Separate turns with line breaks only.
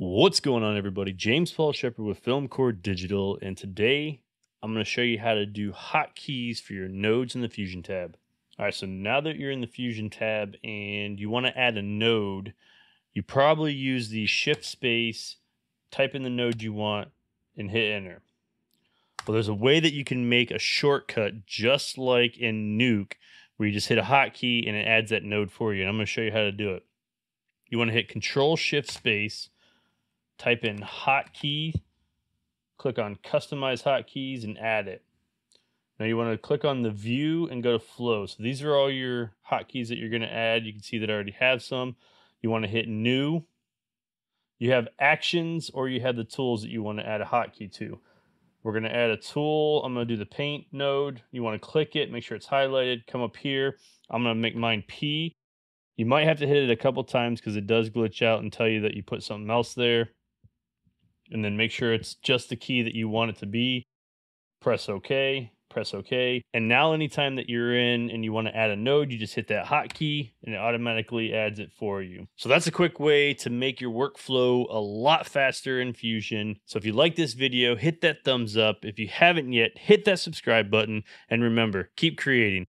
What's going on, everybody? James Paul Shepard with FilmCore Digital, and today I'm going to show you how to do hotkeys for your nodes in the Fusion tab. All right, so now that you're in the Fusion tab and you want to add a node, you probably use the shift space, type in the node you want, and hit enter. Well, there's a way that you can make a shortcut just like in Nuke, where you just hit a hotkey and it adds that node for you. And I'm going to show you how to do it. You want to hit Control Shift Space type in hotkey, click on customize hotkeys and add it. Now you want to click on the view and go to flow. So these are all your hotkeys that you're going to add. You can see that I already have some. You want to hit new. You have actions or you have the tools that you want to add a hotkey to. We're going to add a tool. I'm going to do the paint node. You want to click it, make sure it's highlighted, come up here. I'm going to make mine P. You might have to hit it a couple times because it does glitch out and tell you that you put something else there and then make sure it's just the key that you want it to be. Press OK, press OK. And now anytime that you're in and you want to add a node, you just hit that hotkey and it automatically adds it for you. So that's a quick way to make your workflow a lot faster in Fusion. So if you like this video, hit that thumbs up. If you haven't yet, hit that subscribe button. And remember, keep creating.